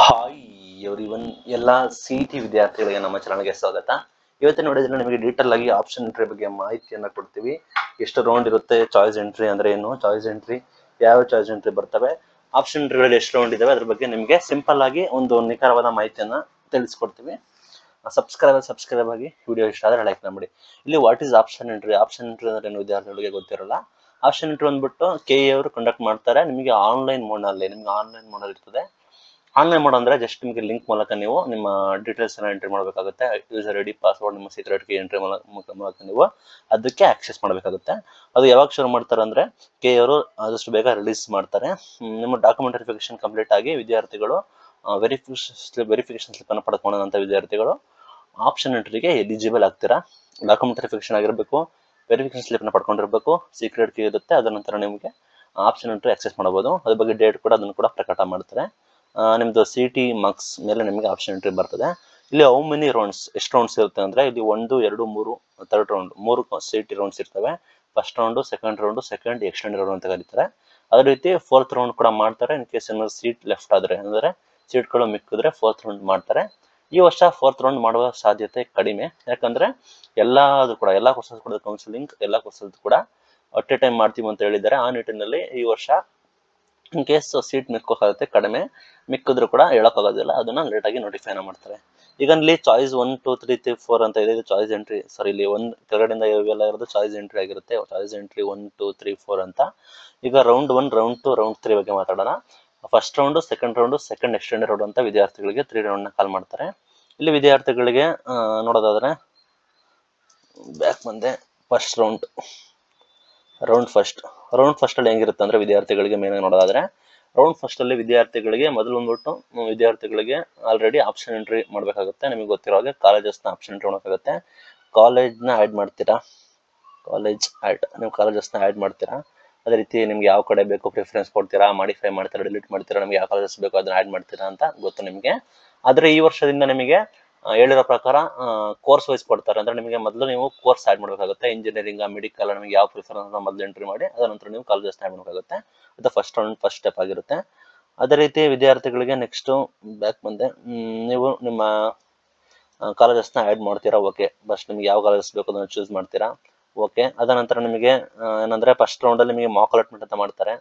Hi everyone. ಎಲ್ಲ C T ವಿದ್ಯಾರ್ಥಿಗಳಿಗೆ ನಮ್ಮ ಚಾನಲ್ಗೆ ಸ್ವಾಗತ. ಇವತ್ತಿನ ನೋಡಿದ್ರೆ ನಿಮಗೆ ಡೀಟೇಲ್ ಆಗಿ ಆಪ್ಷನ್ ಎಂಟ್ರಿ ಬಗ್ಗೆ ಮಾಹಿತಿಯನ್ನ ಕೊಡ್ತೀವಿ. ಎಷ್ಟು ರೌಂಡ್ ಇರುತ್ತೆ ಚಾಯ್ಸ್ ಎಂಟ್ರಿ ಅಂದ್ರೆ ಏನು ಚಾಯ್ಸ್ ಎಂಟ್ರಿ ಯಾವ ಚಾಯ್ಸ್ ಎಂಟ್ರಿ ಬರ್ತವೆ ಆಪ್ಷನ್ ಎಂಟ್ರಿಗಳಲ್ಲಿ ಎಷ್ಟು ರೌಂಡ್ ಇದಾವೆ, ಅದ್ರ ಬಗ್ಗೆ ನಿಮಗೆ ಸಿಂಪಲ್ ಆಗಿ ಒಂದು ನಿಖರವಾದ ಮಾಹಿತಿಯನ್ನ ತಿಳಿಸ್ಕೊಡ್ತೀವಿ. ಸಬ್ಸ್ಕ್ರೈಬ್ ಸಬ್ಸ್ಕ್ರೈಬ್ ಆಗಿ ವಿಡಿಯೋ ಇಷ್ಟ ಆದರೆ ಲೈಕ್ ಮಾಡಿ ಇಲ್ಲಿ what is option entry option entry ಅಂದ್ರೆ ಏನು ವಿದ್ಯಾರ್ಥಿಗಳಿಗೆ ಗೊತ್ತಿರಲ್ಲ. ಆಪ್ಷನ್ ಎಂಟ್ರಿ ಬಂದ್ಬಿಟ್ಟು ಕೆ ಎ ಅವರು ಕಂಡಕ್ಟ್ ಮಾಡ್ತಾರೆ. ನಿಮಗೆ ಆನ್ಲೈನ್ ಮೋಡ್ನಲ್ಲಿ ನಿಮಗೆ ಆನ್ಲೈನ್ ಮೋಡಲ್ಲಿ ಇರ್ತದೆ. ಆನ್ಲೈನ್ ಮೋಡ್ ಅಂದ್ರೆ ಜಸ್ಟ್ ನಿಮಗೆ ಲಿಂಕ್ ಮೂಲಕ ನೀವು ನಿಮ್ಮ ಡೀಟೇಲ್ಸ್ ಎಲ್ಲ ಎಂಟ್ರಿ ಮಾಡಬೇಕಾಗುತ್ತೆ. ಯೂಸರ್ ಐ ಡಿ ಪಾಸ್ವರ್ಡ್ ನಿಮ್ಮ ಸೀಕ್ರೆಟ್ ಕೀ ಎಂಟ್ರಿ ಮೂಲಕ ನೀವು ಅದಕ್ಕೆ ಆಕ್ಸೆಸ್ ಮಾಡಬೇಕಾಗುತ್ತೆ. ಅದು ಯಾವಾಗ ಶುರು ಮಾಡ್ತಾರೆ ಅಂದ್ರೆ ಕೆ ಅವರು ಆದಷ್ಟು ಬೇಗ ರಿಲೀಸ್ ಮಾಡ್ತಾರೆ. ನಿಮ್ಮ ಡಾಕ್ಯುಮೆಂಟ್ ವೆರಿಫಿಕೇಶನ್ ಕಂಪ್ಲೀಟ್ ಆಗಿ ವಿದ್ಯಾರ್ಥಿಗಳು ವೆರಿಫಿಕೇಶನ್ ವೆರಿಫಿಕೇಶನ್ ಸ್ಲಿಪ್ ಅನ್ನು ಪಡ್ಕೊಂಡಂತ ವಿದ್ಯಾರ್ಥಿಗಳು ಆಪ್ಷನ್ ಎಂಟ್ರಿಗೆ ಎಲಿಜಿಬಲ್ ಆಗ್ತೀರಾ. ಡಾಕ್ಯುಮೆಂಟ್ ವೆರಿಫಿಕೇಶನ್ ಆಗಿರಬೇಕು ವೆರಿಫಿಕೇಶನ್ ಸ್ಲಿಪ್ನ ಪಡ್ಕೊಂಡಿರ್ಬೇಕು ಸೀಕ್ರೆಟ್ ಕೀ ಇರುತ್ತೆ ಅದರ ನಂತರ ನಿಮಗೆ ಆಪ್ಷನ್ ಎಂಟ್ರಿ ಆಕ್ಸೆಸ್ ಮಾಡಬಹುದು. ಅದ್ರ ಬಗ್ಗೆ ಡೇಟ್ ಕೂಡ ಅದನ್ನು ಕೂಡ ಪ್ರಕಟ ಮಾಡ್ತಾರೆ. ಆ, ನಿಮ್ದು ಸಿ ಟಿ ಮಾರ್ಕ್ಸ್ ಮೇಲೆ ನಿಮಗೆ ಆಪ್ಷನ್ ಎಂಟ್ರಿ ಬರ್ತದೆ. ಇಲ್ಲಿ ಹೌ ಮೆನಿ ರೌಂಡ್ಸ್ ಎಷ್ಟು ರೌಂಡ್ಸ್ ಇರುತ್ತೆ ಅಂದ್ರೆ ಇಲ್ಲಿ ಒಂದು ಎರಡು ಮೂರು ತರ್ಡ್ ರೌಂಡ್ ಮೂರು ಸಿ ಟಿ ರೌಂಡ್ಸ್ ಇರ್ತವೆ. First round second round second extend round ಅಂತ ಕರೀತಾರೆ. ಅದೇ ರೀತಿ ಫೋರ್ತ್ ರೌಂಡ್ ಕೂಡ ಮಾಡ್ತಾರೆ. ಇನ್ ಕೇಸ್ ಏನಾದ್ರು ಸೀಟ್ ಲೆಫ್ಟ್ ಆದ್ರೆ ಅಂದ್ರೆ ಸೀಟ್ಗಳು ಮಿಕ್ಕಿದ್ರೆ ಫೋರ್ತ್ ರೌಂಡ್ ಮಾಡ್ತಾರೆ. ಈ ವರ್ಷ ಫೋರ್ತ್ ರೌಂಡ್ ಮಾಡುವ ಸಾಧ್ಯತೆ ಕಡಿಮೆ. ಯಾಕಂದ್ರೆ ಎಲ್ಲಾದರೂ ಕೂಡ ಎಲ್ಲಾ ಕೋರ್ಸಸ್ ಕೂಡ ಕೌನ್ಸಿಲಿಂಗ್ ಎಲ್ಲಾ ಕೋರ್ಸಸ್ ಕೂಡ ಅಟ್ ಎ ಟೈಮ್ ಮಾಡ್ತೀವಿ ಅಂತ ಹೇಳಿದ್ದಾರೆ. ಆ ನಿಟ್ಟಿನಲ್ಲಿ ಈ ವರ್ಷ ಇನ್ ಕೇಸ್ ಸೀಟ್ ಮಿಕ್ಕೋಕಾಗುತ್ತೆ ಕಡಿಮೆ ಮಿಕ್ಕಿದ್ರು ಕೂಡ ಹೇಳೋಕ್ಕಾಗೋದಿಲ್ಲ. ಅದನ್ನ ಲೇಟಾಗಿ ನೋಟಿಫೈನ ಮಾಡ್ತಾರೆ. ಈಗ ಇಲ್ಲಿ choice one two three three four ಅಂತ ಇದೆ. ಚಾಯ್ಸ್ ಎಂಟ್ರಿ ಸಾರಿ ಇಲ್ಲಿ ಒಂದು ಕೆಳಗಡೆಯಿಂದ ಇವೆಲ್ಲ ಇರೋದು ಚಾಯ್ಸ್ ಎಂಟ್ರಿ ಆಗಿರುತ್ತೆ. Choice entry one two three four ಅಂತ. ಈಗ round one round two round three ಬಗ್ಗೆ ಮಾತಾಡೋಣ. First round second round second extend round ಅಂತ ವಿದ್ಯಾರ್ಥಿಗಳಿಗೆ ತ್ರೀ ರೌಂಡ್ನ ಕಾಲ್ ಮಾಡ್ತಾರೆ. ಇಲ್ಲಿ ವಿದ್ಯಾರ್ಥಿಗಳಿಗೆ ನೋಡೋದಾದರೆ, ಬ್ಯಾಕ್ ಬಂದೆ first round round first, round ಫಸ್ಟಲ್ಲಿ ಹೆಂಗಿರುತ್ತೆ ಅಂದ್ರೆ ವಿದ್ಯಾರ್ಥಿಗಳಿಗೆ ಮೇನ್ ನೋಡೋದಾದ್ರೆ, ರೌಂಡ್ ಫಸ್ಟಲ್ಲಿ ವಿದ್ಯಾರ್ಥಿಗಳಿಗೆ ಮೊದಲು ಬಂದ್ಬಿಟ್ಟು ವಿದ್ಯಾರ್ಥಿಗಳಿಗೆ ಆಲ್ರೆಡಿ ಆಪ್ಷನ್ ಎಂಟ್ರಿ ಮಾಡಬೇಕಾಗುತ್ತೆ. ನಿಮಗೆ ಗೊತ್ತಿರೋ ಹಾಗೆ ಕಾಲೇಜಸ್ನ ಆಪ್ಷನ್ ಎಂಟ್ರಿ ಮಾಡಬೇಕಾಗುತ್ತೆ. ಕಾಲೇಜ್ನ ಆ್ಯಡ್ ಮಾಡ್ತೀರಾ? ಕಾಲೇಜ್ ಆ್ಯಡ್ ನೀವು ಕಾಲೇಜಸ್ನ ಆ್ಯಡ್ ಮಾಡ್ತೀರಾ? ಅದೇ ರೀತಿ ನಿಮ್ಗೆ ಯಾವ ಕಡೆ ಬೇಕು ಪ್ರಿಫರೆನ್ಸ್ ಕೊಡ್ತೀರಾ? ಮಾಡಿಫೈ ಮಾಡ್ತೀರಾ? ಡಿಲೀಟ್ ಮಾಡ್ತೀರಾ? ನಿಮ್ಗೆ ಯಾವ ಕಾಲೇಜಸ್ ಬೇಕು ಅದನ್ನ ಆ್ಯಡ್ ಮಾಡ್ತೀರಾ ಅಂತ ಗೊತ್ತು ನಿಮಗೆ. ಆದರೆ ಈ ವರ್ಷದಿಂದ ನಿಮಗೆ ಹೇಳಿರೋ ಪ್ರಕಾರ ಕೋರ್ಸ್ ವೈಸ್ ಕೊಡ್ತಾರೆ. ಅಂದ್ರೆ ನಿಮಗೆ ಮೊದಲು ನೀವು ಕೋರ್ಸ್ ಆ್ಯಡ್ ಮಾಡಬೇಕಾಗುತ್ತೆ. ಇಂಜಿನಿಯರಿಂಗ್ ಮೆಡಿಕಲ್ ನಿಮಗೆ ಯಾವ ಪ್ರಿಫರೆನ್ಸ್ ಮೊದಲು ಎಂಟ್ರಿ ಮಾಡಿ, ಅದರ ನಂತರ ನೀವು ಕಾಲೇಜಸ್ ಆ್ಯಡ್ ಮಾಡಬೇಕಾಗುತ್ತೆ. ಅದು ಫಸ್ಟ್ ರೌಂಡ್ ಫಸ್ಟ್ ಸ್ಟೆಪ್ ಆಗಿರುತ್ತೆ. ಅದೇ ರೀತಿ ವಿದ್ಯಾರ್ಥಿಗಳಿಗೆ ನೆಕ್ಸ್ಟು ಬ್ಯಾಕ್ ಬಂದೆ. ನೀವು ನಿಮ್ಮ ಕಾಲೇಜಸ್ನ ಆ್ಯಡ್ ಮಾಡ್ತೀರಾ? ಓಕೆ ಫಸ್ಟ್ ನಿಮ್ಗೆ ಯಾವ ಕಾಲೇಜಸ್ ಬೇಕು ಅದನ್ನು ಚೂಸ್ ಮಾಡ್ತೀರಾ? ಓಕೆ ಅದ ನಂತರ ನಿಮಗೆ ಏನಂದ್ರೆ ಫಸ್ಟ್ ರೌಂಡಲ್ಲಿ ನಿಮಗೆ ಮಾಕ್ ಅಲಾಟ್ಮೆಂಟ್ ಅಂತ ಮಾಡ್ತಾರೆ.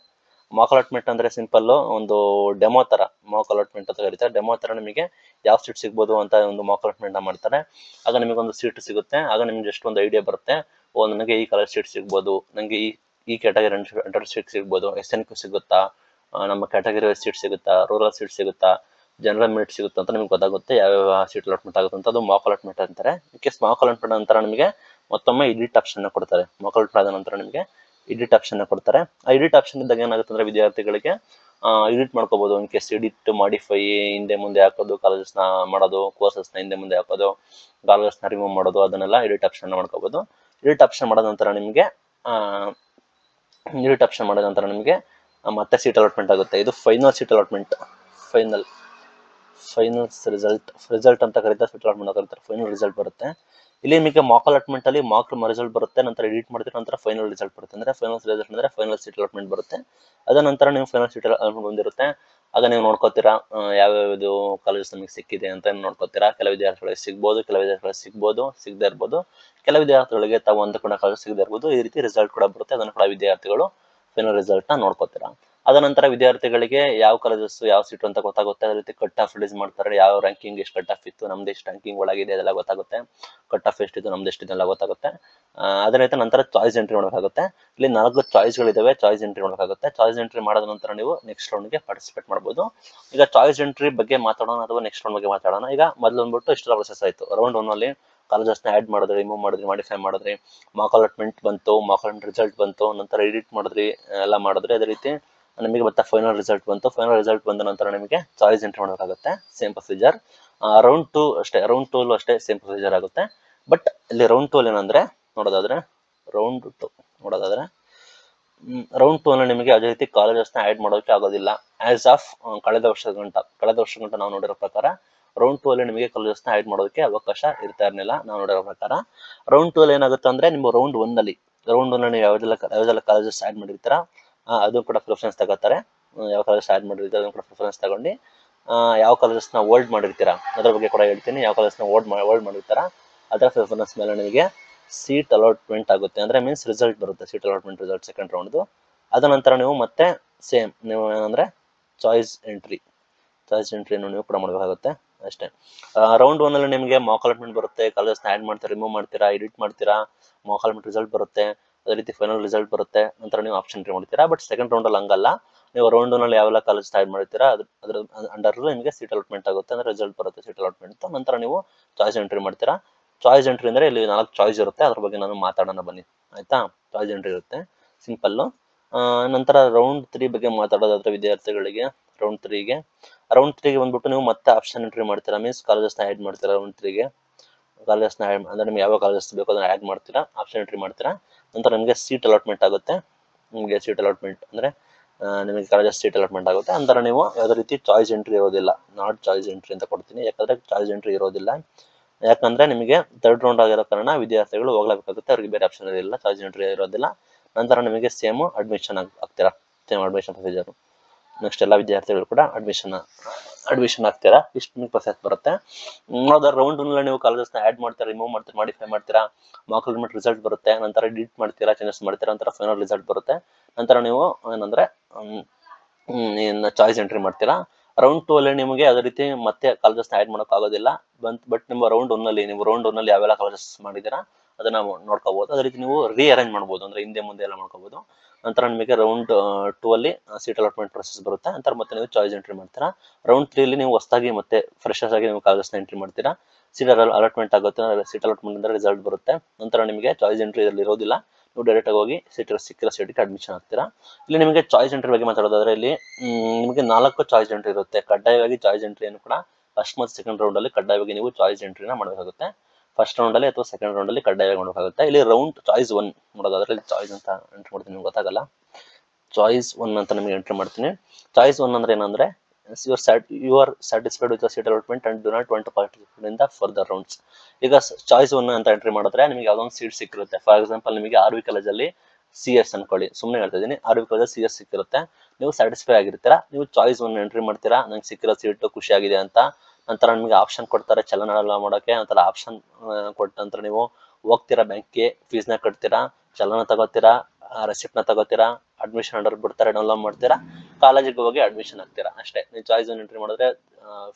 ಮಾಕ್ ಅಲಾಟ್ಮೆಂಟ್ ಅಂದ್ರೆ ಸಿಂಪಲ್ ಒಂದು ಡೆಮೋ ತರ ಮಾಕ್ ಅಲಾಟ್ಮೆಂಟ್ ಅಂತ ಕರೀತಾರೆ. ಡೆಮೋ ತರ ನಿಮಗೆ ಯಾವ ಸೀಟ್ ಸಿಗ್ಬೋದು ಅಂತ ಒಂದು ಮಾಕ್ ಅಲಾಟ್ಮೆಂಟ್ ಮಾಡ್ತಾರೆ. ಆಗ ನಿಮಗೆ ಒಂದು ಸೀಟ್ ಸಿಗುತ್ತೆ. ಆಗ ನಿಮ್ಗೆ ಜಸ್ಟ್ ಒಂದು ಐಡಿಯಾ ಬರುತ್ತೆ. ಓ, ನನಗೆ ಈ ಕಲರ್ ಸೀಟ್ ಸಿಗ್ಬೋದು. ನನಗೆ ಈ ಈ ಕ್ಯಾಟಗರಿ ಅಂಡರ್ ಸೀಟ್ ಸಿಗ್ಬೋದು. ಎಸ್ ಎನ್ ಕ್ಯೂ ಸಿಗುತ್ತಾ? ನಮ್ಮ ಕ್ಯಾಟಗರಿ ಸೀಟ್ ಸಿಗುತ್ತಾ? ರೂರಲ್ ಸೀಟ್ ಸಿಗುತ್ತಾ? ಜನರಲ್ ಮೀಟ್ ಸಿಗುತ್ತೆ ಅಂತ ನಿಮ್ಗೆ ಗೊತ್ತಾಗುತ್ತೆ. ಯಾವ್ಯಾವ ಸೀಟ್ ಅಲಾಟ್ಮೆಂಟ್ ಆಗುತ್ತೆ ಅಂತ. ಅದು ಮಾಕ್ ಅಲಾಟ್ಮೆಂಟ್ ಅಂತಾರೆ. ಕೇಸ್ ಮಾಕ್ ಅಲಾಟ್ಮೆಂಟ್ ನಂತರ ನಿಮಗೆ ಮತ್ತೊಮ್ಮೆ ಎಡಿಟ್ ಆಪ್ಷನ್ ಕೊಡ್ತಾರೆ. ಮಾಕ್ ಅಲಾಟ್ಮೆಂಟ್ ಆದ ನಂತರ ನಿಮಗೆ ಎಡಿಟ್ ಆಪ್ಷನ್ ಕೊಡ್ತಾರೆ. ಆ ಎಡಿಟ್ ಆಪ್ಷನ್ ಇದ್ದಾಗ ಏನಾಗುತ್ತೆ ಅಂದ್ರೆ ವಿದ್ಯಾರ್ಥಿಗಳಿಗೆ ಎಡಿಟ್ ಮಾಡ್ಕೋಬಹುದು ಇನ್ ಕೇಸ್ ಎಡಿಟ್ ಮಾಡಿಫೈ ಹಿಂದೆ ಮುಂದೆ ಹಾಕೋದು ಕಾಲೇಜಸ್ನ ಮಾಡೋದು ಕೋರ್ಸಸ್ನ ಹಿಂದೆ ಮುಂದೆ ಹಾಕೋದು ಕಾಲೇಜಸ್ನ ರಿಮೂವ್ ಮಾಡೋದು, ಅದನ್ನೆಲ್ಲ ಎಡಿಟ್ ಆಪ್ಷನ್ ಮಾಡ್ಕೋಬಹುದು ಎಡಿಟ್ ಆಪ್ಷನ್ ಮಾಡಿದ ನಂತರ ನಿಮಗೆ ಎಡಿಟ್ ಆಪ್ಷನ್ ಮಾಡಿದ ನಂತರ ನಿಮಗೆ ಮತ್ತೆ ಸೀಟ್ ಅಲಾಟ್ಮೆಂಟ್ ಆಗುತ್ತೆ. ಇದು final seat allotment final final result result ಅಂತ ಕರೀತಾರೆ ಸೀಟ್ ಅಲಾಟ್ಮೆಂಟ್ ಕರೀತಾರೆ. ಫೈನಲ್ ರಿಸಲ್ಟ್ ಬರುತ್ತೆ. ಇಲ್ಲಿ ನಿಮಗೆ ಮಾಕ್ ಅಲಾಟ್ಮೆಂಟ್ ಅಲ್ಲಿ ಮಾಕ್ ರಿಸಲ್ಟ್ ಬರುತ್ತೆ, ನಂತರ ಎಡಿಟ್ ಮಾಡಿದ್ರೆ ನಂತರ ಫೈನಲ್ ರಿಸಲ್ಟ್ ಬರುತ್ತೆ. ಅಂದ್ರೆ ಫೈನಲ್ ರಿಸಲ್ಟ್ ಅಂದ್ರೆ ಫೈನಲ್ ಸೀಟ್ ಅಲಾಟ್ಮೆಂಟ್ ಬರುತ್ತೆ. ಅದ ನಂತರ ನೀವು ಫೈನಲ್ ಸೀಟ್ ಅಲಾಟ್ಮೆಂಟ್ ಬಂದಿರುತ್ತೆ. ಆಗ ನೀವು ನೋಡ್ಕೋತೀರಾ ಯಾವ ಯಾವ್ಯಾವ್ದು ಕಾಲೇಜಸ್ ನಿಮಗೆ ಸಿಕ್ಕಿದೆ ಅಂತ ನೋಡ್ಕೋತೀರಾ. ಕೆಲವು ವಿದ್ಯಾರ್ಥಿಗಳಿಗೆ ಸಿಗ್ಬೋದು, ಕೆಲವು ವಿದ್ಯಾರ್ಥಿಗಳಿಗೆ ಸಿಗ್ಬೋದು, ಸಿಗದೇ ಇರ್ಬೋದು. ಕೆಲವು ವಿದ್ಯಾರ್ಥಿಗಳಿಗೆ ತಾವು ಅಂದ್ಕೊಂಡ ಕಾಲೇಜ್ ಸಿಗದೇ ಇರ್ಬೋದು. ಈ ರೀತಿ ರಿಸಲ್ಟ್ ಕೂಡ ಬರುತ್ತೆ. ಅದನ್ನು ಕೂಡ ವಿದ್ಯಾರ್ಥಿಗಳು ಫೈನಲ್ ರಿಸಲ್ಟ್ನ ನೋಡ್ಕೋತೀರಾ. ಅದ ನಂತರ ವಿದ್ಯಾರ್ಥಿಗಳಿಗೆ ಯಾವ ಕಾಲೇಜಸ್ ಯಾವ ಸೀಟು ಅಂತ ಗೊತ್ತಾಗುತ್ತೆ. ಅದೇ ರೀತಿ ಕಟ್ ಆಫ್ ರಿಲೀಸ್ ಮಾಡ್ತಾರೆ. ಯಾವ ರ್ಯಾಂಕಿಂಗ್ ಎಷ್ಟು ಕಟ್ ಆಫ್ ಇತ್ತು, ನಮ್ದು ಎಷ್ಟು ರ್ಯಾಂಕಿಂಗ್ ಒಳಗಿದೆ ಅದೆಲ್ಲ ಗೊತ್ತಾಗುತ್ತೆ. ಕಟ್ ಆಫ್ ಎಷ್ಟಿದ್ದು ನಮ್ದು ಎಷ್ಟು ಇದೆಲ್ಲ ಗೊತ್ತಾಗುತ್ತೆ. ಅದೇ ರೀತಿ ನಂತರ ಚಾಯ್ಸ್ ಎಂಟ್ರಿ ಮಾಡಬೇಕಾಗುತ್ತೆ ಇಲ್ಲಿ ನಾಲ್ಕು ಚಾಯ್ಸ್ಗಳಿದಾವೆ ಚಾಯ್ಸ್ ಎಂಟ್ರಿ ಮಾಡಬೇಕಾಗುತ್ತೆ ಚಾಯ್ಸ್ ಎಂಟ್ರಿ ಮಾಡಿದ ನಂತರ ನೀವು ನೆಕ್ಸ್ಟ್ ರೌಂಡ್ಗೆ ಪಾರ್ಟಿಸಿಪೇಟ್ ಮಾಡ್ಬೋದು. ಈಗ ಚಾಯ್ಸ್ ಎಂಟ್ರಿ ಬಗ್ಗೆ ಮಾತಾಡೋಣ ಅಥವಾ ನೆಕ್ಸ್ಟ್ ರೌಂಡ್ ಬಗ್ಗೆ ಮಾತಾಡೋಣ? ಈಗ ಮೊದಲು ಬಂದ್ಬಿಟ್ಟು ಇಷ್ಟೆಲ್ಲ ಪ್ರೊಸೆಸ್ ಆಯಿತು. ರೌಂಡ್ ಒನ್ನಲ್ಲಿ ಕಾಲೇಜಸ್ನ ಆ್ಯಡ್ ಮಾಡಿದ್ರಿ ರಿಮೂವ್ ಮಾಡಿದ್ರಿ ಮಾಡಿಫೈ ಮಾಡಿದ್ರಿ. ಮಾಕ್ ಅಲಾಟ್ಮೆಂಟ್ ಬಂತು ಮಾಕ್ ಅಲಾಟ್ಮೆಂಟ್ ರಿಸಲ್ಟ್ ಬಂತು, ನಂತರ ಎಡಿಟ್ ಮಾಡಿದ್ರಿ, ಎಲ್ಲ ಮಾಡಿದ್ರಿ. ಅದೇ ರೀತಿ ನಿಮಗೆ ಮತ್ತೆ ಫೈನಲ್ ರಿಸಲ್ಟ್ ಬಂತು. ಫೈನಲ್ ರಿಸಲ್ಟ್ ಬಂದ ನಂತರ ನಿಮಗೆ ಚಾಯ್ಸ್ ಎಂಟ್ರಿ ಮಾಡಬೇಕಾಗುತ್ತೆ. ಸೇಮ್ ಪ್ರೊಸೀಜರ್ ರೌಂಡ್ ಟೂ ಅಷ್ಟೇ. ರೌಂಡ್ ಟೂ ಅಷ್ಟೇ ಸೇಮ್ ಪ್ರೊಸೀಜರ್ ಆಗುತ್ತೆ. ಬಟ್ ಇಲ್ಲಿ ರೌಂಡ್ ಟೂ ಅಲ್ಲಿ ಏನಂದ್ರೆ ನೋಡೋದಾದ್ರೆ ರೌಂಡ್ ಟೂ ನೋಡೋದಾದ್ರೆ ರೌಂಡ್ ಟೂ ಅಲ್ಲಿ ನಿಮಗೆ ಯಾವುದೇ ರೀತಿ ಕಾಲೇಜಸ್ನ ಆ್ಯಡ್ ಮಾಡೋಕೆ ಆಗೋದಿಲ್ಲ. ಆಸ್ ಆಫ್ ಕಳೆದ ವರ್ಷದ ಗಂಟ. ಕಳೆದ ವರ್ಷ ಗಂಟ ನಾವು ನೋಡಿರೋ ಪ್ರಕಾರ ರೌಂಡ್ ಟೂ ಅಲ್ಲಿ ನಿಮಗೆ ಕಾಲೇಜಸ್ನ ಆ್ಯಡ್ ಮಾಡೋದಕ್ಕೆ ಅವಕಾಶ ಇರ್ತಾ ಇರಲಿಲ್ಲ ನಾವು ನೋಡಿರೋ ಪ್ರಕಾರ. ರೌಂಡ್ ಟೂ ಅಲ್ಲಿ ಏನಾಗುತ್ತೆ ಅಂದ್ರೆ, ನಿಮ್ಮ ರೌಂಡ್ ಒನ್ ಅಲ್ಲಿ ರೌಂಡ್ ಒನ್ ನೀವು ಯಾವ್ದೆಲ್ಲ ಯಾವ್ದೆಲ್ಲ ಕಾಲೇಜಸ್ ಆ್ಯಡ್ ಮಾಡಿರ್ತೀರಾ ಅದು ಕೂಡ ಪ್ರಿಫರೆನ್ಸ್ ತಗೋತಾರೆ. ಯಾವ ಕಲರ್ಸ್ ಆ್ಯಡ್ ಮಾಡಿರ್ತೀರ ಅದನ್ನು ಕೂಡ ಪ್ರಿಫರೆನ್ಸ್ ತಗೊಂಡು. ಯಾವ ಕಲರ್ಸ್ನ ಓಲ್ಡ್ ಮಾಡಿರ್ತೀರ? ಅದ್ರ ಬಗ್ಗೆ ಕೂಡ ಹೇಳ್ತೀನಿ. ಯಾವ ಕಲರ್ಸ್ನ ಓಲ್ಡ್ ಮಾಡಿ ಓಲ್ಡ್ ಮಾಡಿರ್ತಾರ? ಅದರ ಪ್ರಿಫರೆನ್ಸ್ ಮೇಲೆ ನಿಮಗೆ ಸೀಟ್ ಅಲಾಟ್ಮೆಂಟ್ ಆಗುತ್ತೆ. ಅಂದರೆ ಮೀನ್ಸ್ ರಿಸಲ್ಟ್ ಬರುತ್ತೆ. ಸೀಟ್ ಅಲಾಟ್ಮೆಂಟ್ ರಿಸಲ್ಟ್ ಸೆಕೆಂಡ್ ರೌಂಡ್ದು ಅದ ನಂತರ ನೀವು ಮತ್ತೆ ಸೇಮ್ ನೀವು ಏನಂದರೆ ಚಾಯ್ಸ್ ಎಂಟ್ರಿ ಚಾಯ್ಸ್ ಎಂಟ್ರಿಯನ್ನು ನೀವು ಕೂಡ ಮಾಡಬೇಕಾಗುತ್ತೆ. ಅಷ್ಟೇ. ರೌಂಡ್ ಒನ್ನಲ್ಲಿ ನಿಮಗೆ ಮಾಕ್ ಅಲಾಟ್ಮೆಂಟ್ ಬರುತ್ತೆ. ಕಲರ್ಸ್ನ ಆ್ಯಡ್ ಮಾಡ್ತೀರಾ ರಿಮೂವ್ ಮಾಡ್ತೀರಾ ಎಡಿಟ್ ಮಾಡ್ತೀರಾ ಮಾಕ್ ಅಲಾಟ್ಮೆಂಟ್ ರಿಸಲ್ಟ್ ಬರುತ್ತೆ. ಅದೇ ರೀತಿ ಫೈನಲ್ ರಿಸಲ್ಟ್ ಬರುತ್ತೆ. ನಂತರ ನೀವು ಆಪ್ಷನ್ ಎಂಟ್ರಿ ಮಾಡ್ತೀರಾ ಬಟ್ ಸೆಕೆಂಡ್ ರೌಂಡಲ್ಲಿ ಹಂಗಲ್ಲ. ನೀವು ರೌಂಡ್ ಒನ್ನಲ್ಲಿ ಯಾವೆಲ್ಲ ಕಾಲೇಜ್ ಸ್ಟಾರ್ಟ್ ಮಾಡ್ತೀರಾ ಅದ್ರ ಅದ್ರ ಅಂಡರ್ ನಿಮಗೆ ಸೀಟ್ ಅಲಾಟ್ಮೆಂಟ್ ಆಗುತ್ತೆ. ಅಂದರೆ ರಿಸಲ್ಟ್ ಬರುತ್ತೆ ಸೀಟ್ ಅಲಾಟ್ಮೆಂಟ್ ನಂತರ ನೀವು ಚಾಯ್ಸ್ ಎಂಟ್ರಿ ಮಾಡ್ತೀರಾ. ಚಾಯ್ಸ್ ಎಂಟ್ರಿ ಅಂದರೆ ಇಲ್ಲಿ ನಾಲ್ಕು ಚಾಯ್ಸ್ ಇರುತ್ತೆ. ಅದ್ರ ಬಗ್ಗೆ ನಾನು ಮಾತಾಡೋಣ ಬನ್ನಿ. ಆಯ್ತಾ? ಚಾಯ್ಸ್ ಎಂಟ್ರಿ ಇರುತ್ತೆ. ಸಿಂಪಲ್ಲು ನಂತರ ರೌಂಡ್ ತ್ರೀ ಬಗ್ಗೆ ಮಾತಾಡೋದಾದ್ರೆ ವಿದ್ಯಾರ್ಥಿಗಳಿಗೆ ರೌಂಡ್ ತ್ರೀಗೆ ರೌಂಡ್ ತ್ರೀಗೆ ಬಂದ್ಬಿಟ್ಟು ನೀವು ಮತ್ತೆ ಆಪ್ಷನ್ ಎಂಟ್ರಿ ಮಾಡ್ತೀರಾ. ಮೀನ್ಸ್ ಕಾಲೇಜಸ್ನ ಆ್ಯಡ್ ಮಾಡ್ತೀರಾ ರೌಂಡ್ ತ್ರೀಗೆ ಕಾಲೇಜಸ್ನ ಆ್ಯಡ್ ಅಂದರೆ ನಿಮ್ಗೆ ಯಾವ ಕಾಲೇಜಸ್ ಬೇಕೋ ಅದನ್ನ ಆ್ಯಡ್ ಮಾಡ್ತೀರಾ ಆಪ್ಷನ್ ಎಂಟ್ರಿ ಮಾಡ್ತೀರಾ. ನಂತರ ನಿಮಗೆ ಸೀಟ್ ಅಲಾಟ್ಮೆಂಟ್ ಆಗುತ್ತೆ. ನಿಮಗೆ ಸೀಟ್ ಅಲಾಟ್ಮೆಂಟ್ ಅಂದರೆ ನಿಮಗೆ ಕಾಲೇಜಸ್ ಸೀಟ್ ಅಲಾಟ್ಮೆಂಟ್ ಆಗುತ್ತೆ. ಅಂತರ ನೀವು ಯಾವುದೇ ರೀತಿ ಚಾಯ್ಸ್ ಎಂಟ್ರಿ ಇರೋದಿಲ್ಲ. ನಾಟ್ ಚಾಯ್ಸ್ ಎಂಟ್ರಿ ಅಂತ ಕೊಡ್ತೀನಿ. ಯಾಕಂದರೆ ಚಾಯ್ಸ್ ಎಂಟ್ರಿ ಇರೋದಿಲ್ಲ. ಯಾಕಂದ್ರೆ ನಿಮಗೆ ಥರ್ಡ್ ರೌಂಡ್ ಆಗಿರೋ ಕಾರಣ ವಿದ್ಯಾರ್ಥಿಗಳು ಹೋಗ್ಲೇಬೇಕಾಗುತ್ತೆ ಅವ್ರಿಗೆ ಬೇರೆ ಆಪ್ಷನ್ ಇರೋದಿಲ್ಲ. ಚಾಯ್ಸ್ ಎಂಟ್ರಿ ಇರೋದಿಲ್ಲ. ನಂತರ ನಿಮಗೆ ಸೇಮ್ ಅಡ್ಮಿಷನ್ ಆಗ್ತೀರಾ. ಸೇಮ್ ಅಡ್ಮಿಷನ್ ಪ್ರೊಸೀಜರು ನೆಕ್ಸ್ಟ್ ಎಲ್ಲ ವಿದ್ಯಾರ್ಥಿಗಳು ಕೂಡ ಅಡ್ಮಿಷನ್ ಅಡ್ಮಿಷನ್ ಆಗ್ತೀರಾ? ಇಷ್ಟು ನಿಮಗೆ ಪ್ರೊಸೆಸ್ ಬರುತ್ತೆ. ಅದರ ರೌಂಡ್ ಒನ್ನಲ್ಲಿ ನೀವು ಕಾಲೇಜಸ್ನ ಆ್ಯಡ್ ಮಾಡ್ತೀರಾ ರಿಮೂವ್ ಮಾಡ್ತೀರಾ ಮಾಡಿಫೈ ಮಾಡ್ತೀರಾ ಮಾರ್ಕ್ ಅಲಾಟ್ಮೆಂಟ್ ರಿಸಲ್ಟ್ ಬರುತ್ತೆ, ನಂತರ ಎಡಿಟ್ ಮಾಡ್ತೀರಾ ಚೇಂಜಸ್ ಮಾಡ್ತೀರಾ, ನಂತರ ಫೈನಲ್ ರಿಸಲ್ಟ್ ಬರುತ್ತೆ. ನಂತರ ನೀವು ಏನಂದ್ರೆ ಇನ್ನು ಚಾಯ್ಸ್ ಎಂಟ್ರಿ ಮಾಡ್ತೀರಾ. ರೌಂಡ್ ಟೂ ಅಲ್ಲಿ ನಿಮಗೆ ಅದೇ ರೀತಿ ಮತ್ತೆ ಕಾಲೇಜಸ್ನ ಆ್ಯಡ್ ಮಾಡೋಕ್ಕಾಗೋದಿಲ್ಲ. ಬಂತ್ ಬಟ್ ನಿಮ್ಮ ರೌಂಡ್ ಒನ್ನಲ್ಲಿ ನೀವು ರೌಂಡ್ ಒನ್ನಲ್ಲಿ ಯಾವೆಲ್ಲ ಕಾಲೇಜಸ್ ಮಾಡಿದ್ದೀರಾ ಅದನ್ನ ನೋಡ್ಕೋಬಹುದು ಅದೇ ರೀತಿ ನೀವು ರೀಅರೇಂಜ್ ಮಾಡ್ಬೋದು. ಅಂದ್ರೆ ಹಿಂದೆ ಮುಂದೆ ಎಲ್ಲ ಮಾಡ್ಕೋಬಹುದು ನಂತರ ನಿಮಗೆ ರೌಂಡ್ ಟೂ ಅಲ್ಲಿ ಸೀಟ್ ಅಲಾಟ್ಮೆಂಟ್ ಪ್ರೊಸೆಸ್ ಬರುತ್ತೆ. ನಂತರ ಮತ್ತೆ ನೀವು ಚಾಯ್ಸ್ ಎಂಟ್ರಿ ಮಾಡ್ತೀರಾ. ರೌಂಡ್ ತ್ರೀ ಅಲ್ಲಿ ನೀವು ಹೊಸದಾಗಿ ಮತ್ತೆ ಫ್ರೆಶರ್ಸ್ ಆಗಿ ನೀವು ಕಾಗಸ್ನ ಎಂಟ್ರಿ ಮಾಡ್ತೀರಾ. ಸೀಟ್ ಅಲಾಟ್ಮೆಂಟ್ ಆಗುತ್ತೆ. ಸೀಟ್ ಅಲಾಟ್ಮೆಂಟ್ ಅಂದ್ರೆ ರಿಸಲ್ಟ್ ಬರುತ್ತೆ. ನಂತರ ನಿಮಗೆ ಚಾಯ್ಸ್ ಎಂಟ್ರಿ ಇದರಲ್ಲಿ ಇರೋದಿಲ್ಲ. ನೀವು ಡೈರೆಕ್ಟ್ ಆಗಿ ಹೋಗಿ ಸೀಟ್ ಸಿಕ್ಕಿರೋ ಸೀಟಿಗೆ ಅಡ್ಮಿಷನ್ ಆಗ್ತೀರಾ ಇಲ್ಲಿ ನಿಮಗೆ ಚಾಯ್ಸ್ ಎಂಟ್ರಿ ಬಗ್ಗೆ ಮಾತಾಡೋದಾದ್ರೆ ಇಲ್ಲಿ ನಿಮಗೆ ನಾಲ್ಕು ಚಾಯ್ಸ್ ಎಂಟ್ರಿ ಇರುತ್ತೆ. ಕಡ್ಡಾಯವಾಗಿ ಚಾಯ್ಸ್ ಎಂಟ್ರಿಯನ್ನು ಕೂಡ ಫಸ್ಟ್ ಮತ್ತು ಸೆಕೆಂಡ್ ರೌಂಡ್ ಅಲ್ಲಿ ಕಡ್ಡಾಯವಾಗಿ ನೀವು ಚಾಯ್ಸ್ ಎಂಟ್ರಿನ ಮಾಡಬೇಕಾಗುತ್ತೆ. ಫಸ್ಟ್ ರೌಂಡಲ್ಲಿ ಅಥವಾ ಸೆಕೆಂಡ್ ರೌಂಡಲ್ಲಿ ಕಡ್ಡಾಯವಾಗಿ ಮಾಡಬೇಕಾಗುತ್ತೆ. ಇಲ್ಲಿ ರೌಂಡ್ ಚಾಯ್ಸ್ ಒನ್ ನೋಡೋದಾದ್ರೆ ಚಾಯ್ಸ್ ಅಂತ ಎಂಟ್ರಿ ಮಾಡ್ತೀನಿ, ನಿಮ್ಗೆ ಗೊತ್ತಾಗಲ್ಲ. ಚಾಯ್ಸ್ ಒನ್ ಅಂತ ನಿಮಗೆ ಎಂಟ್ರಿ ಮಾಡ್ತೀನಿ. ಚಾಯ್ಸ್ ಒನ್ ಅಂದ್ರೆ ಏನಂದ್ರೆ your sat you are satisfied with seat allotment and do not want to participate in the further rounds ಈಗ ಚಾಯ್ಸ್ ಒನ್ ಅಂತ ಎಂಟ್ರಿ ಮಾಡಿದ್ರೆ, ನಿಮಗೆ ಯಾವುದೋ ಒಂದು ಸೀಟ್ ಸಿಕ್ಕಿರುತ್ತೆ. ಫಾರ್ ಎಕ್ಸಾಂಪಲ್ ನಿಮಗೆ ಆರ್ ವಿ ಕಾಲೇಜಲ್ಲಿ ಸಿ ಎಸ್ ಅನ್ಕೊಳ್ಳಿ. ಸುಮ್ಮನೆ ಹೇಳ್ತಾ ಇದ್ದೀನಿ R V college C S ಸಿಕ್ಕಿರುತ್ತೆ. ನೀವು ಸ್ಯಾಟಿಸ್ಫೈ ಆಗಿರ್ತೀರಾ, ನೀವು ಚಾಯ್ಸ್ ಒನ್ ಎಂಟ್ರಿ ಮಾಡ್ತೀರಾ, ನಂಗೆ ಸಿಕ್ಕಿರೋ ಸೀಟು ಖುಷಿಯಾಗಿದೆ ಅಂತ ನಂತರ ನಿಮಗೆ ಆಪ್ಷನ್ ಕೊಡ್ತಾರೆ ಚಲನ ಮಾಡೋಕ್ಕೆ ನಂತರ ಆಪ್ಷನ್ ಕೊಟ್ಟ ನಂತರ ನೀವು ಹೋಗ್ತೀರಾ ಬ್ಯಾಂಕ್ಗೆ ಫೀಸ್ನ ಕಟ್ತೀರಾ ಚಲನ ತಗೋತೀರಾ ರೆಸಿಪ್ಟ್ನ ತಗೋತೀರಾ ಅಡ್ಮಿಷನ್ ಆರ್ಡರ್ ಬಿಡ್ತಾರೆ ಡೌನ್ಲೋಡ್ ಮಾಡ್ತೀರಾ ಕಾಲೇಜಿಗೆ ಹೋಗಿ ಅಡ್ಮಿಷನ್ ಆಗ್ತೀರಾ ಅಷ್ಟೇ, ನೀವು ಚಾಯ್ಸ್ ಎಂಟ್ರಿ ಮಾಡಿದ್ರೆ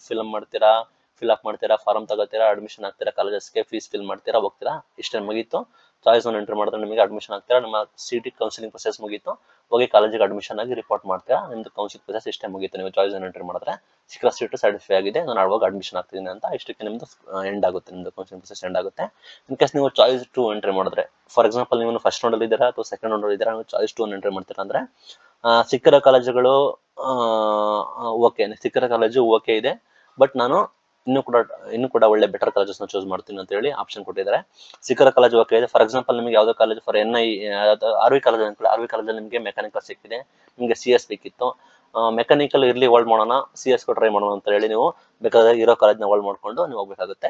ಫಿಲಮ್ ಮಾಡ್ತೀರಾ ಫಿಲ್ ಅಪ್ ಮಾಡ್ತೀರಾ ಫಾರ್ಮ್ ತಗೋತೀರಾ ಅಡ್ಮಿಷನ್ ಆಗ್ತೀರಾ ಕಾಲೇಜಸ್ಗೆ ಫೀಸ್ ಫಿಲ್ ಮಾಡ್ತೀರಾ, ಹೋಗ್ತೀರಾ, ಇಷ್ಟೇ ಮುಗೀತು. ಚಾಯ್ಸ್ ಒಂದು ಎಂಟ್ರಿ ಮಾಡಿದ್ರೆ ನಿಮಗೆ ಅಡ್ಮಿಷನ್ ಆಗ್ತೀರಾ ನಿಮ್ಮ ಸಿ ಟಿ ಕೌನ್ಸಿಲಿಂಗ್ ಪ್ರೊಸೆಸ್ ಮುಗೀತು. ಹೋಗಿ ಕಾಲೇಜಿಗೆ ಅಡ್ಮಿಷನ್ ಆಗಿ ರಿಪೋರ್ಟ್ ಮಾಡ್ತೀರಾ, ನಿಮ್ದು ಕೌನ್ಸಿಲ್ ಪ್ರೊಸೆಸ್ ಇಷ್ಟೇ ಮುಗೀತು, ನೀವು ಚಾಯ್ಸ್ ಒಂದು ಎಂಟ್ರಿ ಮಾಡಿದ್ರೆ. ಸಿಕ್ಕ ಸೀಟು ಸ್ಯಾಟಿಸ್ಫೈ ಆಗಿದೆ, ನಾನು ಆಡುವಾಗ ಅಡ್ಮಿಷನ್ ಆಗ್ತಿದ್ದೀನಿ ಅಂತ, ಇಷ್ಟಕ್ಕೆ ನಿಮ್ದು ಎಂಡ್ ಆಗುತ್ತೆ, ನಿಮ್ದು ಕೌನ್ಸಿಲಿಂಗ್ ಪ್ರೊಸೆಸ್ ಎಂಡ್ ಆಗುತ್ತೆ. ಇನ್ ಕೇಸ್ ನೀವು ಚಾಯ್ಸ್ ಟು ಎಂಟ್ರಿ ಮಾಡಿದ್ರೆ ಫಾರ್ ಎಕ್ಸಾಂಪಲ್ ನೀವು ಫಸ್ಟ್ ರೌಂಡಲ್ಲಿ ಇದ್ದೀರಾ, ಅಥವಾ ಸೆಕೆಂಡ್ ರೌಂಡಲ್ಲಿ ಇದ್ದೀರಾ, ನೀವು ಚಾಯ್ಸ್ ಟು ಎಂಟ್ರಿ ಮಾಡ್ತೀರಾ ಅಂದ್ರೆ ಸಿಕ್ಕಿರೋ ಕಾಲೇಜುಗಳು ಓಕೆ ಸಿಕ್ಕಿರೋ ಕಾಲೇಜು ಓಕೆ ಇದೆ. ಬಟ್ ನಾನು ಇನ್ನೂ ಕೂಡ ಇನ್ನೂ ಕೂಡ ಒಳ್ಳೆ ಬೆಟರ್ ಕಾಲೇಜಸ್ನ ಚೂಸ್ ಮಾಡ್ತೀನಿ ಅಂತ ಹೇಳಿ ಆಪ್ಷನ್ ಕೊಟ್ಟಿದ್ದಾರೆ. ಸಿಕ್ಕರ ಕಾಲೇಜ್ ಓಕೆ ಇದೆ. ಫಾರ್ ಎಕ್ಸಾಂಪಲ್ ನಿಮಗೆ ಯಾವ್ದೋ college for N I R V college ಅನ್ಕೊಳ್ಳಿ. ಆರ್ ವಿ ಕಾಲೇಜಲ್ಲಿ ನಿಮಗೆ ಮೆಕ್ಯಾನಿಕಲ್ ಸಿಕ್ಕಿದೆ. ನಿಮಗೆ ಸಿ ಎಸ್ ಬೇಕಿತ್ತು. ಮೆಕ್ಯಾನಿಕಲ್ ಇರ್ಲಿ ಹೋಲ್ಡ್ ಮಾಡೋಣ. ಸಿ ಎಸ್ ಟ್ರೈ ಮಾಡೋಣ ಅಂತ ಹೇಳಿ ನೀವು ಬೇಕಾದ್ರೆ ಇರೋ ಕಾಲೇಜ್ನ ಹೋಲ್ಡ್ ಮಾಡ್ಕೊಂಡು ನೀವು ಹೋಗ್ಬೇಕಾಗುತ್ತೆ.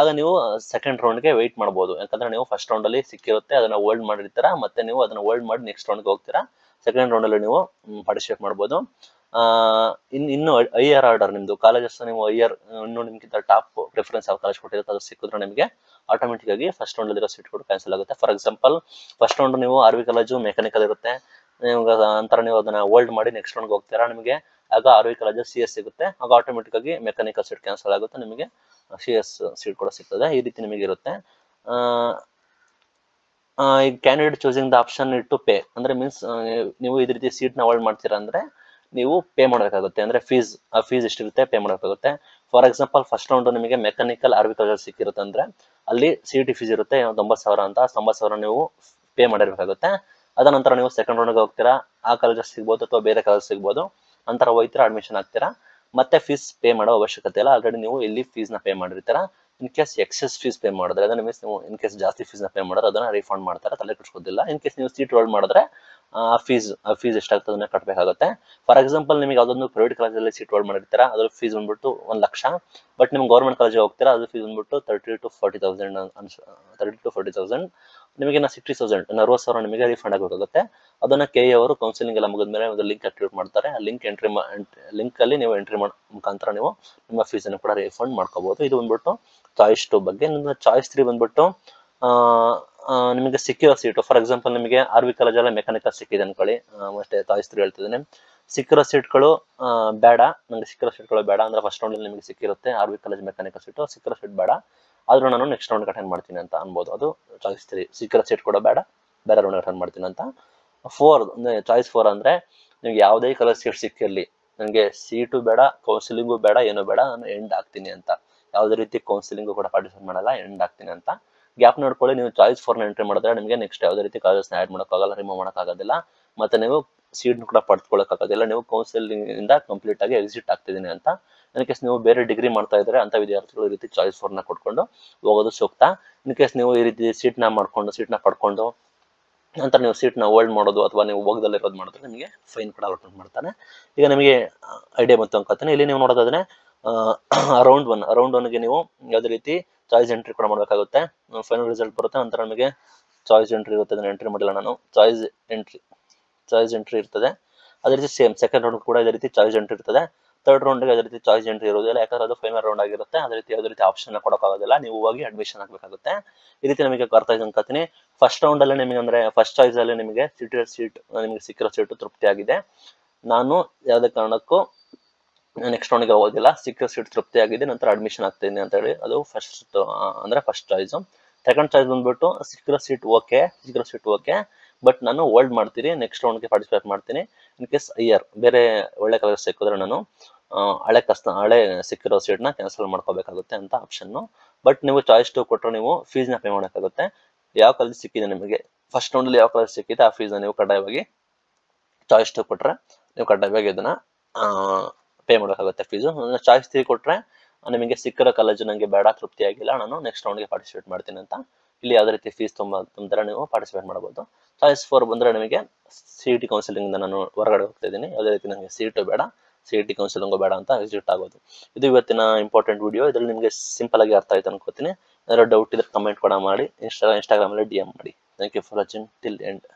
ಆಗ ನೀವು ಸೆಕೆಂಡ್ ರೌಂಡ್ಗೆ ವೆಯ್ಟ್ ಮಾಡ್ಬೋದು. ಯಾಕಂದ್ರೆ ನೀವು ಫಸ್ಟ್ ರೌಂಡಲ್ಲಿ ಸಿಕ್ಕಿರುತ್ತೆ, ಅದನ್ನ ಹೋಲ್ಡ್ ಮಾಡಿರ್ತೀರಾ, ಮತ್ತೆ ನೀವು ಅದನ್ನ ಹೋಲ್ಡ್ ಮಾಡಿ ನೆಕ್ಸ್ಟ್ ರೌಂಡ್ಗೆ ಹೋಗ್ತೀರಾ. ಸೆಕೆಂಡ್ ರೌಂಡಲ್ಲಿ ನೀವು ಪಾರ್ಟಿಸಿಪೇಟ್ ಮಾಡ್ಬೋದು. ಇನ್, ಇನ್ನು ಆರ್ ಆರ್ಡರ್ ನಿಮ್ದು. ಕಾಲೇಜಸ್ ನೀವು ಆರ್ ಇನ್ನು ನಿಮ್ಗಿಂತ ಟಾಪ್ ಪ್ರಿಫರೆನ್ಸ್ ಯಾವ ಕಾಲೇಜ್ ಕೊಟ್ಟಿರುತ್ತೆ ಅದು ಸಿಕ್ಕಿದ್ರೆ ನಿಮಗೆ ಆಟೋಮೆಟಿಕ್ ಆಗಿ ಫಸ್ಟ್ ರೌಂಡ್ ಸೀಟ್ ಕೂಡ ಕ್ಯಾನ್ಸಲ್ ಆಗುತ್ತೆ. ಫಾರ್ ಎಕ್ಸಾಂಪಲ್ ಫಸ್ಟ್ ರೌಂಡ್ ನೀವು ಆರ್ ವಿ ಕಾಲೇಜು ಮೆಕ್ಯಾನಿಕಲ್ ಇರುತ್ತೆ. ನಿಮ್ಗೆ ನಂತರ ನೀವು ಅದನ್ನ ಹೋಲ್ಡ್ ಮಾಡಿ ನೆಕ್ಸ್ಟ್ ರೌಂಡ್ಗೆ ಹೋಗ್ತೀರಾ. ನಿಮಗೆ ಆಗ R V college C S ಸಿಗುತ್ತೆ. ಆಗ ಆಟೋಮೆಟಿಕ್ ಆಗಿ ಮೆಕ್ಯಾನಿಕಲ್ ಸೀಟ್ ಕ್ಯಾನ್ಸಲ್ ಆಗುತ್ತೆ. ನಿಮಗೆ ಸಿ ಎಸ್ ಸೀಟ್ ಕೂಡ ಸಿಗ್ತದೆ. ಈ ರೀತಿ ನಿಮಗೆ ಇರುತ್ತೆ. Candidate choosing the option it to pay ಅಂದ್ರೆ ಮೀನ್ಸ್ ನೀವು ಇದೇ ರೀತಿ ಸೀಟ್ನ ಹೋಲ್ಡ್ ಮಾಡ್ತೀರಾ ಅಂದ್ರೆ ನೀವು ಪೇ ಮಾಡಬೇಕಾಗುತ್ತೆ. ಅಂದ್ರೆ ಫೀಸ್ ಆ ಫೀಸ್ ಎಷ್ಟಿರುತ್ತೆ ಪೇ ಮಾಡಬೇಕಾಗುತ್ತೆ. ಫಾರ್ ಎಕ್ಸಾಂಪಲ್ ಫಸ್ಟ್ ರೌಂಡ್ ನಿಮಗೆ ಮೆಕ್ಯಾನಿಕಲ್ ಆರ್ಬಿಕಲ್ಚರ್ ಸಿಕ್ಕಿರುತ್ತೆ ಅಂದ್ರೆ ಅಲ್ಲಿ ಸಿ ಟಿ ಫೀಸ್ ಇರುತ್ತೆ ತೊಂಬತ್ತು ಸಾವಿರ ಅಂತ. ತೊಂಬತ್ತು ಸಾವಿರ ನೀವು ಪೇ ಮಾಡಿರಬೇಕಾಗುತ್ತೆ. ಅದ ನಂತರ ನೀವು ಸೆಕೆಂಡ್ ರೌಂಡ್ಗೆ ಹೋಗ್ತೀರಾ, ಆ ಕಾಲೇಜಸ್ ಸಿಗ್ಬೋದು ಅಥವಾ ಬೇರೆ ಕಾಲೇಜ್ ಸಿಗ್ಬೋದು. ನಂತರ ಹೋಗ್ತೀರಾ ಅಡ್ಮಿಷನ್ ಆಗ್ತೀರಾ. ಮತ್ತೆ ಫೀಸ್ ಪೇ ಮಾಡೋ ಅವಶ್ಯಕತೆ ಇಲ್ಲ. ಆಲ್ರೆಡಿ ನೀವು ಇಲ್ಲಿ ಫೀಸ್ನ pay ಮಾಡಿರ್ತೀರ. In case excess fees pay ಮಾಡಿದ್ರೆ ಅದನ್ನ ಮೀನ್ಸ್ ನೀವು ಇನ್ ಕೇಸ್ ಜಾಸ್ತಿ ಫೀಸ್ನ ಪೇ ಮಾಡಿದ್ರೆ, ಅದನ್ನ ರೀಫಂಡ್ ಮಾಡ್ತಾರೆ, ತಲೆ ಕೆಡಿಸ್ಕೋದಿಲ್ಲ ಇನ್ ಕೇಸ್ ನೀವು ಸೀಟ್ ಹೋಲ್ಡ್ ಮಾಡಿದ್ರೆ ಆ ಫೀಸ್ ಫೀಸ್ ಎಷ್ಟಾಗ್ತದೆ ಅದನ್ನ ಕಟ್ಟಬೇಕಾಗುತ್ತೆ ಫಾರ್ ಎಕ್ಸಾಂಪಲ್ ನಿಮಗೆ ಯಾವುದೊಂದು ಪ್ರೈವೇಟ್ ಕಾಲೇಜಲ್ಲಿ ಸೀಟ್ ಹೋಲ್ಡ್ ಮಾಡಿರ್ತೀರಾ ಅದ್ರ ಫೀಸ್ ಬಂದ್ಬಿಟ್ಟು ಒಂದು ಲಕ್ಷ. ಬಟ್ ನಿಮ್ಗೆ ಗೌರ್ಮೆಂಟ್ ಕಾಲೇಜಿಗೆ ಹೋಗ್ತೀರಾ ಅದ್ರ ಫೀಸ್ ಬಂದ್ಬಿಟ್ಟು thirty to forty thousand thirty to forty thousand ನಿಮಗೆ ನಾ ಸಿಕ್ಸ್ಟಿ ತೌಸಂಡ್ ಅರವತ್ತು ಸಾವಿರ ನಿಮಗೆ ರಿಫಂಡ್ ಆಗಬೇಕಾಗುತ್ತೆ ಅದನ್ನ ಕೆ ಅವರು ಕೌನ್ಸಿಲಿಂಗ್ ಎಲ್ಲ ಮುಗಿದ್ಮೇಲೆ ಒಂದು ಲಿಂಕ್ ಆಕ್ಟಿವೇಟ್ ಮಾಡ್ತಾರೆ. ಆ ಲಿಂಕ್ ಎಂಟ್ರಿ ಲಿಂಕ್ ಅಲ್ಲಿ ನೀವು ಎಂಟ್ರಿ ಮುಖಾಂತರ ನೀವು ನಿಮ್ಮ ಫೀಸ್ ಅನ್ನು ಕೂಡ ರೀಫಂಡ್ ಮಾಡ್ಕೋಬಹುದು ಇದು ಬಂದ್ಬಿಟ್ಟು ಚಾಯ್ಸ್ ಟು ಬಗ್ಗೆ. ನಿಮ್ಮ ಚಾಯ್ಸ್ ತ್ರೀ ಬಂದ್ಬಿಟ್ಟು ನಿಮಗೆ ಸಿಕ್ಕಿರೋ ಸೀಟು ಫಾರ್ ಎಕ್ಸಾಂಪಲ್ ನಿಮಗೆ ಆರ್ ವಿ ಕಾಲೇಜಲ್ಲಿ ಮೆಕ್ಯಾನಿಕಲ್ ಸಿಕ್ಕಿದೆ ಅನ್ಕೊಳ್ಳಿ. ಅಷ್ಟೇ ಮತ್ತೆ ಚಾಯ್ಸ್ ತ್ರೀ ಹೇಳ್ತಿದ್ದೀನಿ. ಸಿಕ್ಕಿರೋ ಸೀಟ್ಗಳು ಬೇಡ. ನನಗೆ ಸಿಕ್ಕಿರೋ ಸೀಟ್ಗಳು ಬೇಡ. ಅಂದ್ರೆ ಫಸ್ಟ್ ರೌಂಡಲ್ಲಿ ನಿಮಗೆ ಸಿಕ್ಕಿರುತ್ತೆ R V college mechanical seat ಸಿಕ್ಕಿರೋ ಸೀಟ್ ಬೇಡ. ಆದರೂ ನಾನು ನೆಕ್ಸ್ಟ್ ರೌಂಡ್ ಅಟೆಂಡ್ ಮಾಡ್ತೀನಿ ಅಂತ ಅನ್ಬೋದು. ಅದು ಚಾಯ್ಸ್ ತ್ರೀ ಸಿಕ್ಕಿರೋ ಸೀಟ್ ಕೂಡ ಬೇಡ. ಬೇರೆ ರೌಂಡ್ ಅಟೆಂಡ್ ಮಾಡ್ತೀನಿ ಅಂತ. ಫೋರ್ ಚಾಯ್ಸ್ ಫೋರ್ ಅಂದ್ರೆ ನಿಮ್ಗೆ ಯಾವುದೇ ಕಲರ್ ಸೀಟ್ ಸಿಕ್ಕಿರಲಿ. ನನಗೆ ಸೀಟು ಬೇಡ ಕೌನ್ಸಿಲಿಂಗು ಬೇಡ, ಏನು ಬೇಡ. ನಾನು ಎಂಡ್ ಆಗ್ತೀನಿ ಅಂತ. ಯಾವುದೇ ರೀತಿ ಕೌನ್ಸಿಲಿಂಗು ಕೂಡ ಪಾರ್ಟಿಸಿಪೇಟ್ ಮಾಡಲ್ಲ ಎಂಡ್ ಆಗ್ತೀನಿ ಅಂತ. ಗ್ಯಾಪ್ ನೋಡ್ಕೊಳ್ಳಿ, ನೀವು ಚಾಯ್ಸ್ ಫೋರ್ನ ಎಂಟ್ರಿ ಮಾಡಿದ್ರೆ ನಿಮಗೆ ನೆಕ್ಸ್ಟ್ ಯಾವುದೇ ರೀತಿ ಕಾಲೇಜ್ನ ಆ್ಯಡ್ ಮಾಡೋಕ್ಕಾಗಲ್ಲ ರಿಮೂವ್ ಮಾಡೋಕ್ಕಾಗೋದಿಲ್ಲ. ಮತ್ತೆ ನೀವು ಸೀಟ್ನ ಕೂಡ ಪಡ್ಕೊಳ್ಳೋಕ್ಕಾಗೋದಿಲ್ಲ ನೀವು ಕೌನ್ಸಿಲಿಂಗಿಂದ ಕಂಪ್ಲೀಟ್ ಆಗಿ ಎಕ್ಸಿಟ್ ಆಗ್ತಿದ್ದೀನಿ ಅಂತ. ಇನ್ ಕೇಸ್ ನೀವು ಬೇರೆ ಡಿಗ್ರಿ ಮಾಡ್ತಾ ಇದ್ರೆ ಅಂತ ವಿದ್ಯಾರ್ಥಿಗಳು ಈ ರೀತಿ ಚಾಯ್ಸ್ ಫೋರ್ನ ಕೊಟ್ಕೊಂಡು ಹೋಗೋದು ಸೂಕ್ತ. ಇನ್ ಕೇಸ್ ನೀವು ಈ ರೀತಿ ಸೀಟ್ನ ಮಾಡ್ಕೊಂಡು ಸೀಟ್ನ ಪಡ್ಕೊಂಡು ನಂತರ ನೀವು ಸೀಟ್ನ ಹೋಲ್ಡ್ ಮಾಡೋದು ಅಥವಾ ನೀವು ಹೋಗದಲ್ಲಿ ಇರೋದು ಮಾಡಿದ್ರೆ ನಿಮಗೆ ಫೈನ್ ಕೂಡ ಅಲಾಟ್ಮೆಂಟ್ ಮಾಡ್ತಾನೆ. ಈಗ ನಿಮಗೆ ಐಡಿಯಾ ಬಂತು ಅನ್ಕೋತಾನೆ. ಇಲ್ಲಿ ನೀವು ನೋಡೋದಾದ್ರೆ ಅರೌಂಡ್ ಒನ್ ಅರೌಂಡ್ ಒನ್ಗೆ ನೀವು ಯಾವುದೇ ರೀತಿ ಚಾಯ್ಸ್ ಎಂಟ್ರಿ ಕೂಡ ಮಾಡಬೇಕಾಗುತ್ತೆ. ಫೈನಲ್ ರಿಸಲ್ಟ್ ಬರುತ್ತೆ. ನಂತರ ನಮಗೆ ಚಾಯ್ಸ್ ಎಂಟ್ರಿ ಇರುತ್ತೆ. ಅದನ್ನ ಎಂಟ್ರಿ ಮಾಡಿಲ್ಲ ನಾನು. ಚಾಯ್ಸ್ ಎಂಟ್ರಿ ಚಾಯ್ಸ್ ಎಂಟ್ರಿ ಇರ್ತದೆ. ಅದೇ ರೀತಿ ಸೇಮ್ ಸೆಕೆಂಡ್ ರೌಂಡ್ ಕೂಡ ಇದೇ ರೀತಿ ಚಾಯ್ಸ್ ಎಂಟ್ರಿ ಇರ್ತದೆ. ಥರ್ಡ್ ರೌಂಡ್ಗೆ ಅದೇ ರೀತಿ ಚಾಯ್ಸ್ ಎಂಟ್ರಿ ಇರೋದಿಲ್ಲ ಯಾಕಂದ್ರೆ ಅದು ಫೈನಲ್ ರೌಂಡ್ ಆಗಿರುತ್ತೆ. ಅದೇ ರೀತಿ ಯಾವುದೇ ರೀತಿ ಆಪ್ಷನ್ ಕೊಡೋಕ್ಕಾಗೋದಿಲ್ಲ ನೀವು ಹೋಗಿ ಅಡ್ಮಿಷನ್ ಆಗಬೇಕಾಗುತ್ತೆ ಈ ರೀತಿ ನಮಗೆ ಅರ್ಥ ಇದೆ ಅನ್ಕೋತೀನಿ ಫಸ್ಟ್ ರೌಂಡಲ್ಲೇ ನಿಮಗೆ ಅಂದ್ರೆ ಫಸ್ಟ್ ಚಾಯ್ಸ್ ಅಲ್ಲಿ ನಿಮಗೆ ಸೀಟ್ ಸೀಟ್ ನಿಮಗೆ ಸಿಕ್ಕಿರೋ ಸೀಟು ತೃಪ್ತಿ ಆಗಿದೆ ನಾನು ಯಾವುದೇ ಕಾರಣಕ್ಕೂ ನೆಕ್ಸ್ಟ್ ರೌಂಡ್ಗೆ ಹೋಗೋದಿಲ್ಲ. ಸಿಕ್ಕ ಸೀಟ್ ತೃಪ್ತಿ ಆಗಿದೆ. ನಂತರ ಅಡ್ಮಿಷನ್ ಆಗ್ತೀನಿ ಅಂತ ಹೇಳಿ ಅದು ಫಸ್ಟ್ ಅಂದ್ರೆ ಫಸ್ಟ್ ಚಾಯ್ಸ್ ಸೆಕೆಂಡ್ ಚಾಯ್ಸ್ ಬಂದ್ಬಿಟ್ಟು ಸಿಕ್ಕಿರೋ ಸೀಟ್ ಓಕೆ ಸಿಕ್ಕಿರೋ ಸೀಟ್ ಓಕೆ ಬಟ್ ನಾನು ಹೋಲ್ಡ್ ಮಾಡ್ತೀನಿ. ನೆಕ್ಸ್ಟ್ ರೌಂಡ್ಗೆ ಪಾರ್ಟಿಸಿಪೇಟ್ ಮಾಡ್ತೀನಿ. ಇನ್ ಕೇಸ್ ಐಯರ್ ಬೇರೆ ಒಳ್ಳೆ ಕಲರ್ ಸಿಕ್ಕಿದ್ರೆ ನಾನು ಹಳೆ ಕಷ್ಟ ಹಳೆ ಸಿಕ್ಕಿರೋ ಸೀಟ್ನ ಕ್ಯಾನ್ಸಲ್ ಮಾಡ್ಕೋಬೇಕಾಗುತ್ತೆ ಅಂತ ಆಪ್ಷನ್ನು ಬಟ್ ನೀವು ಚಾಯ್ಸ್ ಟು ಕೊಟ್ಟರೆ ನೀವು ಫೀಸ್ನ ಪೇ ಮಾಡೋಕ್ಕಾಗುತ್ತೆ. ಯಾವ ಕಲರ್ ಸಿಕ್ಕಿದೆ ನಿಮಗೆ? ಫಸ್ಟ್ ರೌಂಡಲ್ಲಿ ಯಾವ ಕಲರ್ ಸಿಕ್ಕಿದೆ? ಆ ಫೀಸ್ನ ನೀವು ಕಡ್ಡಾಯವಾಗಿ ಚಾಯ್ಸ್ ಟು ಕೊಟ್ಟರೆ ನೀವು ಕಡ್ಡಾಯವಾಗಿ ಇದನ್ನ ಪೇ ಮಾಡೋಕ್ಕಾಗುತ್ತೆ ಫೀಸು ಚಾಯ್ಸ್ ತ್ರೀ ಕೊಟ್ಟರೆ ನಿಮಗೆ ಸಿಕ್ಕಿರೋ ಕಾಲೇಜು ನನಗೆ ಬೇಡ, ತೃಪ್ತಿ ಆಗಿಲ್ಲ, ನಾನು ನೆಕ್ಸ್ಟ್ ರೌಂಡ್ಗೆ ಪಾರ್ಟಿಸಿಪೇಟ್ ಮಾಡ್ತೀನಿ ಅಂತ. ಇಲ್ಲಿ ಯಾವುದೇ ರೀತಿ ಫೀಸ್ ತುಂಬ ತುಂಬಿದ್ರೆ ನೀವು ಪಾರ್ಟಿಸಿಪೇಟ್ ಮಾಡ್ಬೋದು. ಚಾಯ್ಸ್ ಫೋರ್ ಬಂದರೆ ನಿಮಗೆ ಸಿ ಇ ಟಿ ಕೌನ್ಸಿಲಿಂಗಿಂದ ನಾನು ಹೊರಗಡೆ ಹೋಗ್ತಾ ಇದ್ದೀನಿ. ಯಾವುದೇ ರೀತಿ ನನಗೆ ಸೀಟು ಬೇಡ ಸಿ ಇ ಟಿ ಕೌನ್ಸಿಲಿಂಗು ಬೇಡ ಅಂತ ಎಕ್ಸಿಟ್ ಆಗೋದು. ಇದು ಇವತ್ತಿನ ಇಂಪಾರ್ಟೆಂಟ್ ವಿಡಿಯೋ ಇದರಲ್ಲಿ ನಿಮಗೆ ಸಿಂಪಲ್ ಆಗಿ ಅರ್ಥ ಆಯ್ತು ಅನ್ಕೋತೀನಿ. ಏನಾದರೂ ಡೌಟ್ ಇದ್ರೆ ಕಮೆಂಟ್ ಕೂಡ ಮಾಡಿ. ಇನ್ಸ್ಟಾ ಇನ್ಸ್ಟಾಗ್ರಾಮಲ್ಲಿ ಡಿ ಎಂ ಮಾಡಿ. Thank you for watching till end